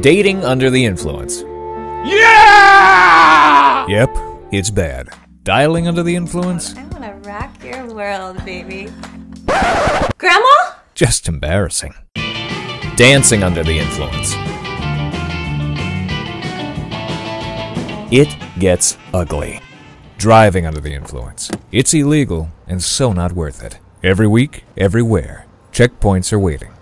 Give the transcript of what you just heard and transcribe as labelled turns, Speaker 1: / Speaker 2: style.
Speaker 1: Dating under the influence.
Speaker 2: Yeah!
Speaker 1: Yep, it's bad. Dialing under the influence?
Speaker 3: I want to rock your world, baby. Grandma?
Speaker 1: Just embarrassing. Dancing under the influence. It gets ugly. Driving under the influence. It's illegal and so not worth it. Every week, everywhere. Checkpoints are waiting.